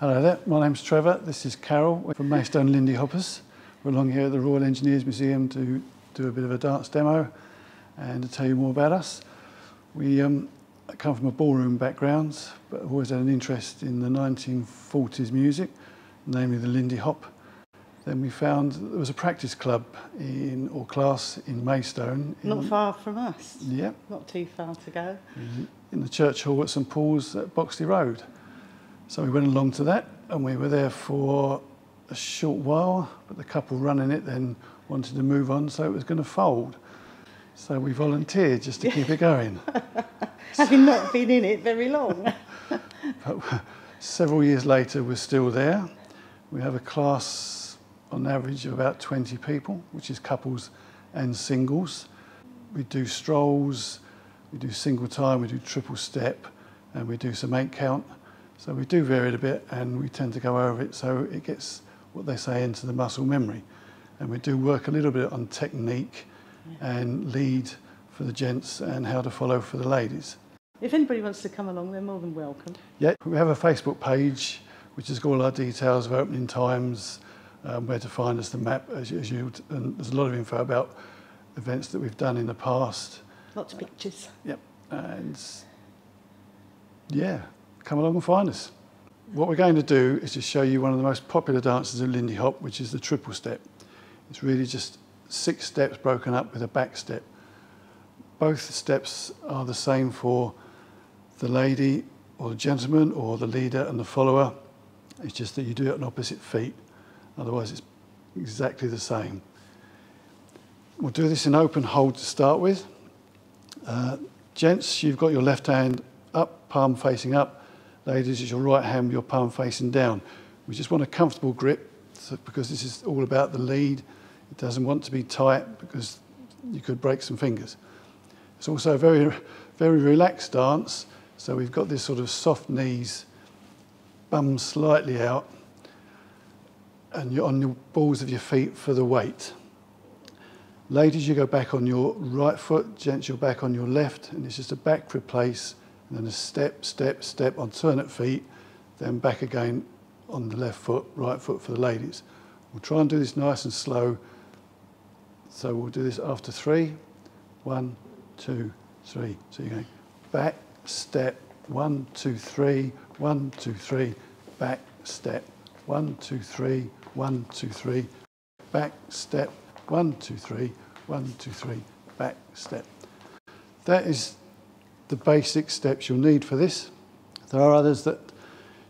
Hello there, my name's Trevor. This is Carol We're from Maidstone Lindy Hoppers. We're along here at the Royal Engineers Museum to do a bit of a dance demo and to tell you more about us. We um, come from a ballroom background, but always had an interest in the 1940s music, namely the Lindy Hop. Then we found there was a practice club in or class in Maidstone. In, Not far from us. Yep. Not too far to go. In the church hall at St Paul's at Boxley Road. So we went along to that and we were there for a short while, but the couple running it then wanted to move on, so it was going to fold. So we volunteered just to keep it going. Having not been in it very long. But several years later, we're still there. We have a class on average of about 20 people, which is couples and singles. We do strolls, we do single time, we do triple step, and we do some eight count. So we do vary it a bit and we tend to go over it so it gets what they say into the muscle memory. And we do work a little bit on technique and lead for the gents and how to follow for the ladies. If anybody wants to come along, they're more than welcome. Yeah, we have a Facebook page which has got all our details of opening times, um, where to find us, the map, as, as you, and there's a lot of info about events that we've done in the past. Lots of pictures. Yep, and yeah, come along and find us. What we're going to do is to show you one of the most popular dances of Lindy Hop, which is the triple step. It's really just six steps broken up with a back step. Both steps are the same for the lady or the gentleman or the leader and the follower. It's just that you do it on opposite feet. Otherwise, it's exactly the same. We'll do this in open hold to start with. Uh, gents, you've got your left hand up, palm facing up. Ladies, it's your right hand with your palm facing down. We just want a comfortable grip so, because this is all about the lead. It doesn't want to be tight because you could break some fingers. It's also a very, very relaxed dance. So we've got this sort of soft knees, bum slightly out, and you're on the balls of your feet for the weight. Ladies, you go back on your right foot, gents, you're back on your left, and it's just a back replace, and then a step, step, step, on alternate feet, then back again on the left foot, right foot for the ladies. We'll try and do this nice and slow. So we'll do this after three. One, two, three. So you're going back, step, one, two, three, one, two, three, back, step, one, two, three, one, two, three, back, step, one, two, three, one, two, three, back, step. That is the basic steps you'll need for this. There are others that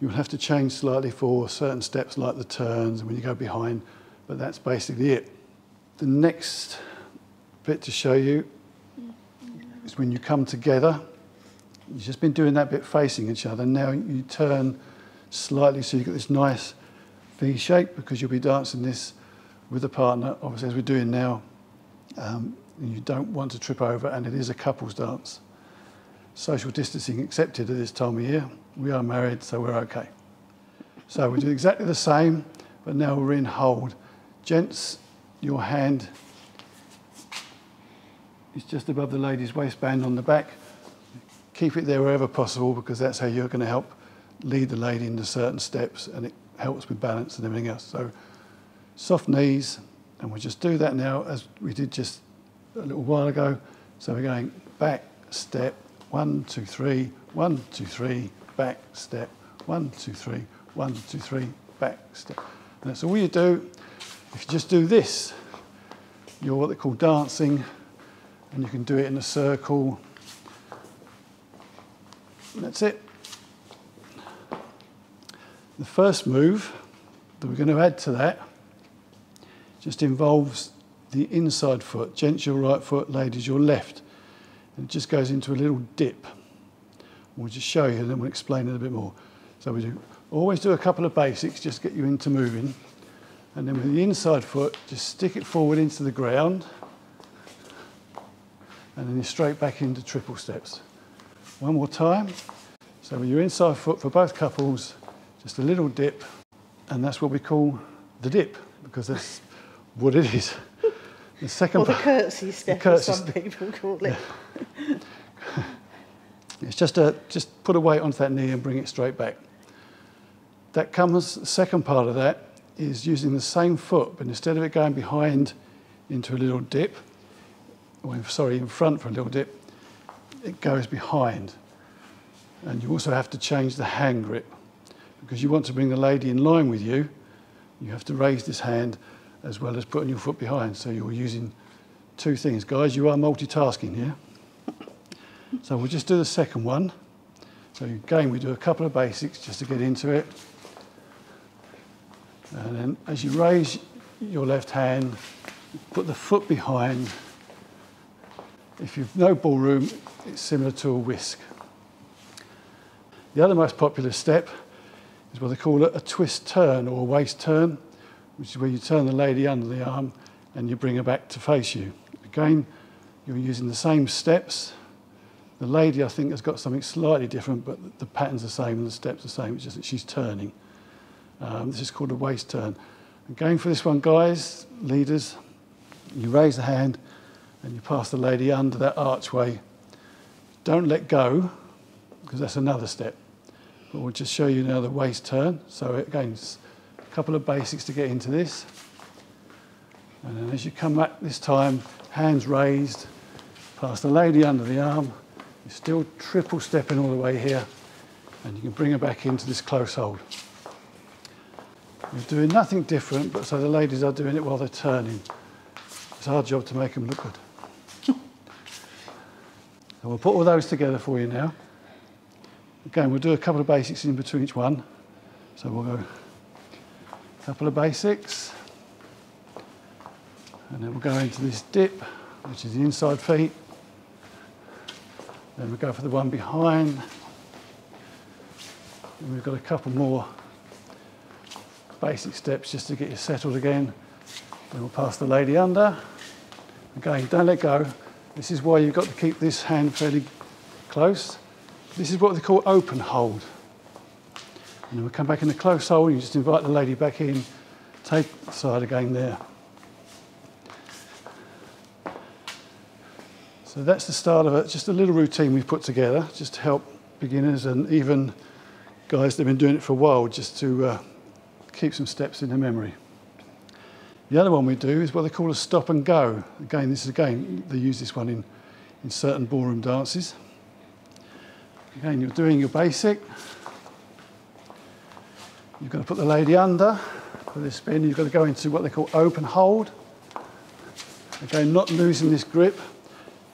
you'll have to change slightly for certain steps like the turns and when you go behind, but that's basically it. The next bit to show you is when you come together. You've just been doing that bit facing each other. Now you turn slightly so you get this nice V shape because you'll be dancing this with a partner, obviously as we're doing now. Um, you don't want to trip over and it is a couples dance. Social distancing accepted at this time of year. We are married, so we're okay. So we do exactly the same, but now we're in hold. Gents, your hand is just above the lady's waistband on the back. Keep it there wherever possible because that's how you're going to help lead the lady into certain steps and it helps with balance and everything else. So soft knees, and we'll just do that now as we did just a little while ago. So we're going back, step, one, two, three, one, two, three, back, step, one, two, three, one, two, three, back, step. And that's all you do. If you just do this, you're what they call dancing, and you can do it in a circle. And that's it. The first move that we're going to add to that just involves the inside foot. Gents, your right foot, ladies, your left. And it just goes into a little dip. We'll just show you and then we'll explain it a bit more. So we do always do a couple of basics, just get you into moving. And then with the inside foot, just stick it forward into the ground. And then you're straight back into triple steps. One more time. So with your inside foot for both couples, just a little dip. And that's what we call the dip, because that's what it is. The second Or the curtsy step, the curtsy as some people call it. It's just a just put a weight onto that knee and bring it straight back. that comes, the second part of that is using the same foot, but instead of it going behind into a little dip, or sorry, in front for a little dip, it goes behind. And you also have to change the hand grip because you want to bring the lady in line with you. You have to raise this hand as well as putting your foot behind. So you're using two things. Guys, you are multitasking here. So we'll just do the second one. So again, we do a couple of basics just to get into it. And then as you raise your left hand, put the foot behind. If you've no ballroom, it's similar to a whisk. The other most popular step is what they call a, a twist turn or a waist turn, which is where you turn the lady under the arm and you bring her back to face you. Again, you're using the same steps. The lady, I think, has got something slightly different, but the pattern's the same and the steps the same. It's just that she's turning. Um, this is called a waist turn. And going for this one, guys, leaders, you raise the hand and you pass the lady under that archway. Don't let go, because that's another step. But we'll just show you now the waist turn. So again, couple of basics to get into this. And then as you come back this time, hands raised, pass the lady under the arm. You're still triple stepping all the way here. And you can bring her back into this close hold. You're doing nothing different, but so the ladies are doing it while they're turning. It's our job to make them look good. so we'll put all those together for you now. Again, we'll do a couple of basics in between each one. So we'll go couple of basics. And then we'll go into this dip, which is the inside feet. Then we'll go for the one behind. And we've got a couple more basic steps just to get you settled again. Then we'll pass the lady under. Again, don't let go. This is why you've got to keep this hand fairly close. This is what they call open hold. And then we'll come back in the close hold. You just invite the lady back in. Take the side again there. So that's the start of it. Just a little routine we've put together just to help beginners and even guys that have been doing it for a while just to uh, keep some steps in the memory. The other one we do is what they call a stop and go. Again, this is again, they use this one in, in certain ballroom dances. Again, you're doing your basic. You've got to put the lady under for this spin. You've got to go into what they call open hold. Again, not losing this grip.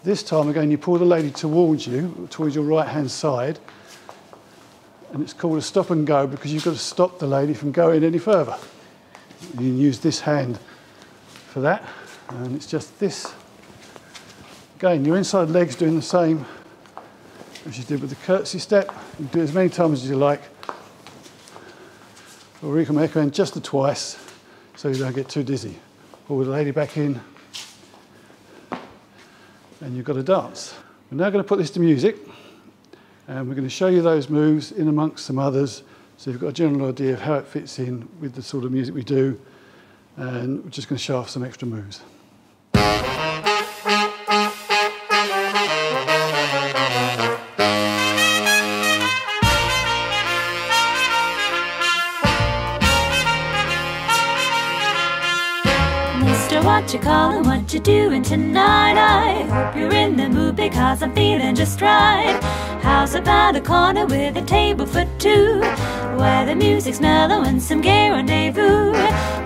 This time, again, you pull the lady towards you, towards your right hand side, and it's called a stop and go because you've got to stop the lady from going any further. You can use this hand for that, and it's just this. Again, your inside leg's doing the same as you did with the curtsy step. You do it as many times as you like, or you can recommend just the twice so you don't get too dizzy. Pull the lady back in, and you've got to dance. We're now going to put this to music. And we're going to show you those moves in amongst some others so you've got a general idea of how it fits in with the sort of music we do. And we're just going to show off some extra moves. What you callin', what you doing tonight? I hope you're in the mood because I'm feeling just right. How's about a corner with a table for two? Where the music's mellow and some gay rendezvous.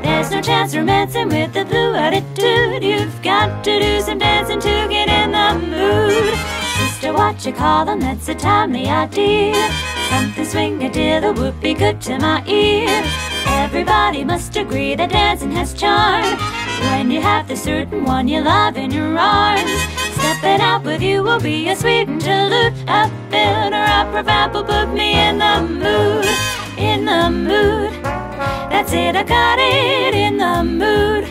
There's no chance romancing with the blue attitude. You've got to do some dancing to get in the mood. Sister, what you callin'? That's a timely idea. Something swing a deal would be good to my ear. Everybody must agree that dancing has charm. When you have the certain one you love in your arms. Stepping out with you will be a sweet interlude. A film or opera vibe will put me in the mood, in the mood. That's it, I got it in the mood.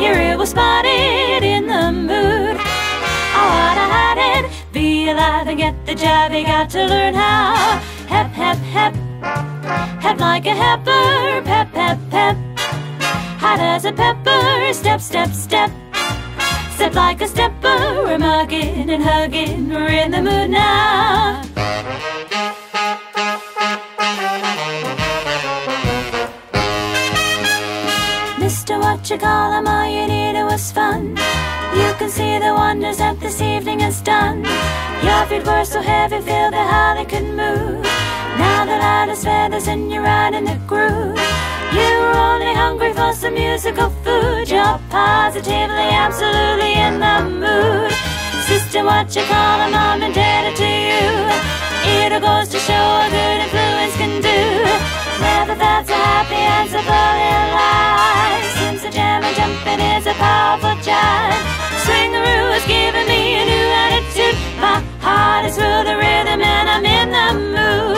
Your ear was spotted in the mood. I wanna hide it, be alive and get the job. You got to learn how. Hep, hep, hep. Hep like a heifer, pep, pep, pep. Hot as a pepper, stepper, step, step, step. Step like a stepper, we're mugging and hugging, we're in the mood now. Mr. What you call him, all you needed was fun. You can see the wonders that this evening has done. Your feet were so heavy, feel the how they could move. Now the light is feathers and you're right in the groove. You were only hungry for some musical food. You're positively, absolutely in the mood. Sister, what you call a mom indebted to you. It all goes to show what good influence can do. Never felt so happy and so fully life. Since the jam and jumping is a powerful jive. Swingaroo has given me a new attitude. My heart is through the rhythm and I'm in the mood.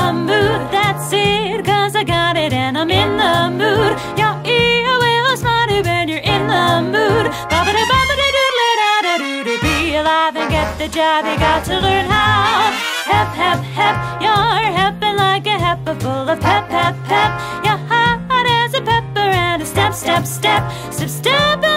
The mood, that's it. Cause I got it and I'm in the mood. Your ear will smile when you're in the mood. Ba-ba-da, ba-ba-da, doodle, da, da, doo. Be alive and get the job. You got to learn how. Hep, hep, hep. You're hepping like a heifer full of pep, pep, pep. Your heart is a pepper and a step, step, step. Step, step,